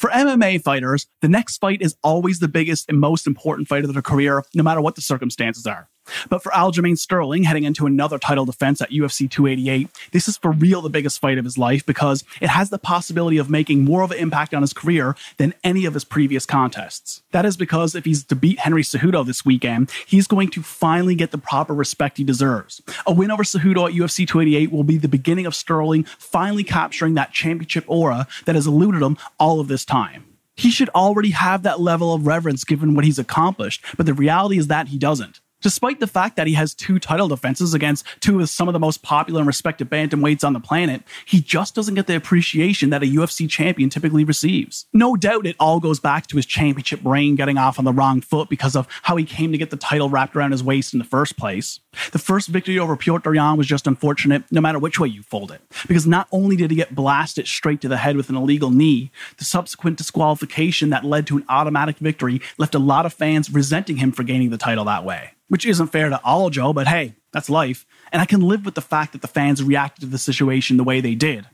For MMA fighters, the next fight is always the biggest and most important fight of their career, no matter what the circumstances are. But for Aljamain Sterling, heading into another title defense at UFC 288, this is for real the biggest fight of his life because it has the possibility of making more of an impact on his career than any of his previous contests. That is because if he's to beat Henry Cejudo this weekend, he's going to finally get the proper respect he deserves. A win over Cejudo at UFC 288 will be the beginning of Sterling finally capturing that championship aura that has eluded him all of this time. He should already have that level of reverence given what he's accomplished, but the reality is that he doesn't. Despite the fact that he has two title defenses against two of some of the most popular and respected bantamweights on the planet, he just doesn't get the appreciation that a UFC champion typically receives. No doubt it all goes back to his championship reign getting off on the wrong foot because of how he came to get the title wrapped around his waist in the first place. The first victory over Petr Yan was just unfortunate, no matter which way you fold it, because not only did he get blasted straight to the head with an illegal knee, the subsequent disqualification that led to an automatic victory left a lot of fans resenting him for gaining the title that way which isn't fair to Aljo, but hey, that's life. And I can live with the fact that the fans reacted to the situation the way they did.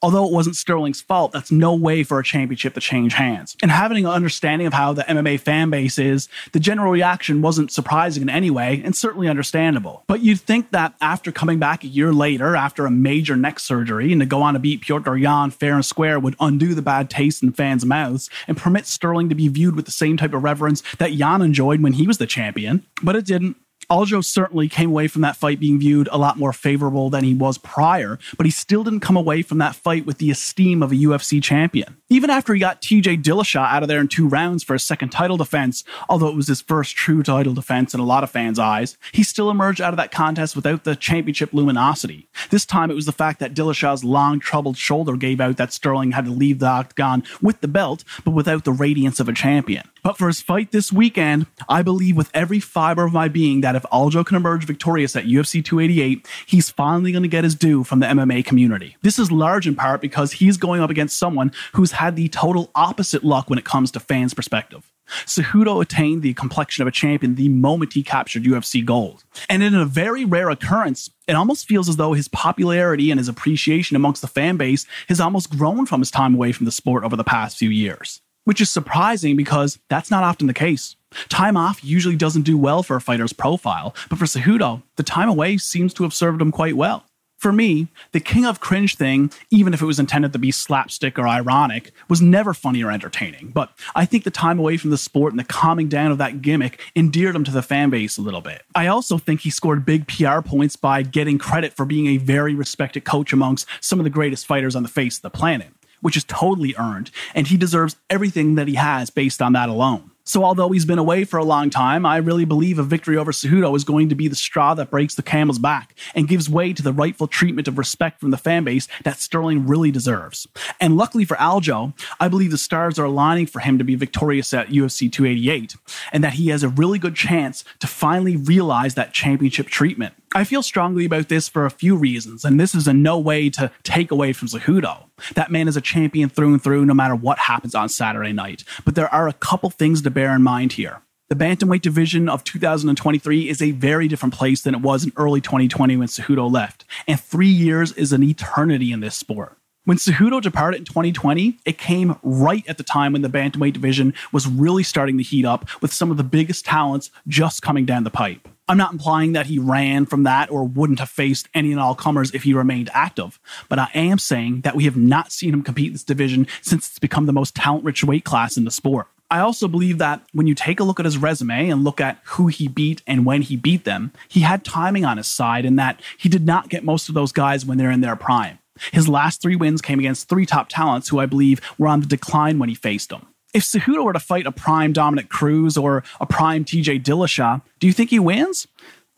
Although it wasn't Sterling's fault, that's no way for a championship to change hands. And having an understanding of how the MMA fan base is, the general reaction wasn't surprising in any way and certainly understandable. But you'd think that after coming back a year later, after a major neck surgery, and to go on to beat Petr Yan fair and square would undo the bad taste in fans' mouths and permit Sterling to be viewed with the same type of reverence that Yan enjoyed when he was the champion. But it didn't. Aljo certainly came away from that fight being viewed a lot more favorable than he was prior, but he still didn't come away from that fight with the esteem of a UFC champion. Even after he got TJ Dillashaw out of there in two rounds for a second title defense, although it was his first true title defense in a lot of fans' eyes, he still emerged out of that contest without the championship luminosity. This time it was the fact that Dillashaw's long, troubled shoulder gave out that Sterling had to leave the octagon with the belt, but without the radiance of a champion. But for his fight this weekend, I believe with every fiber of my being that if Aljo can emerge victorious at UFC 288, he's finally going to get his due from the MMA community. This is large in part because he's going up against someone who's had the total opposite luck when it comes to fans' perspective. Cejudo attained the complexion of a champion the moment he captured UFC gold. And in a very rare occurrence, it almost feels as though his popularity and his appreciation amongst the fan base has almost grown from his time away from the sport over the past few years which is surprising because that's not often the case. Time off usually doesn't do well for a fighter's profile, but for Cejudo, the time away seems to have served him quite well. For me, the king of cringe thing, even if it was intended to be slapstick or ironic, was never funny or entertaining. But I think the time away from the sport and the calming down of that gimmick endeared him to the fan base a little bit. I also think he scored big PR points by getting credit for being a very respected coach amongst some of the greatest fighters on the face of the planet which is totally earned, and he deserves everything that he has based on that alone. So, although he's been away for a long time, I really believe a victory over Cejudo is going to be the straw that breaks the camel's back and gives way to the rightful treatment of respect from the fan base that Sterling really deserves. And luckily for Aljo, I believe the stars are aligning for him to be victorious at UFC 288 and that he has a really good chance to finally realize that championship treatment. I feel strongly about this for a few reasons, and this is in no way to take away from Cejudo. That man is a champion through and through, no matter what happens on Saturday night. But there are a couple things to bear in mind here. The bantamweight division of 2023 is a very different place than it was in early 2020 when Cejudo left, and three years is an eternity in this sport. When Cejudo departed in 2020, it came right at the time when the bantamweight division was really starting to heat up with some of the biggest talents just coming down the pipe. I'm not implying that he ran from that or wouldn't have faced any and all comers if he remained active, but I am saying that we have not seen him compete in this division since it's become the most talent rich weight class in the sport. I also believe that when you take a look at his resume and look at who he beat and when he beat them, he had timing on his side in that he did not get most of those guys when they're in their prime. His last three wins came against three top talents who I believe were on the decline when he faced them. If Cejudo were to fight a prime Dominick Cruz or a prime TJ Dillashaw, do you think he wins?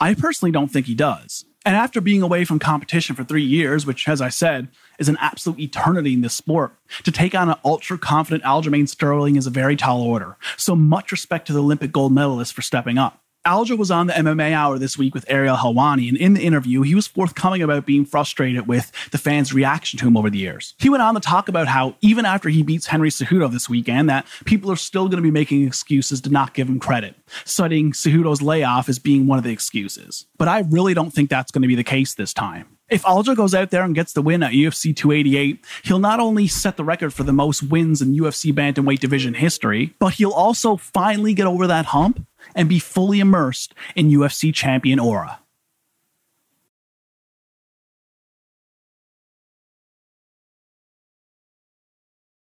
I personally don't think he does. And after being away from competition for three years, which, as I said, is an absolute eternity in this sport, to take on an ultra confident Aljamain Sterling is a very tall order. So much respect to the Olympic gold medalist for stepping up. Aljo was on the MMA Hour this week with Ariel Helwani, and in the interview, he was forthcoming about being frustrated with the fans' reaction to him over the years. He went on to talk about how even after he beats Henry Cejudo this weekend, that people are still going to be making excuses to not give him credit, citing Cejudo's layoff as being one of the excuses. But I really don't think that's going to be the case this time. If Aljo goes out there and gets the win at UFC 288, he'll not only set the record for the most wins in UFC bantamweight division history, but he'll also finally get over that hump and be fully immersed in UFC champion aura.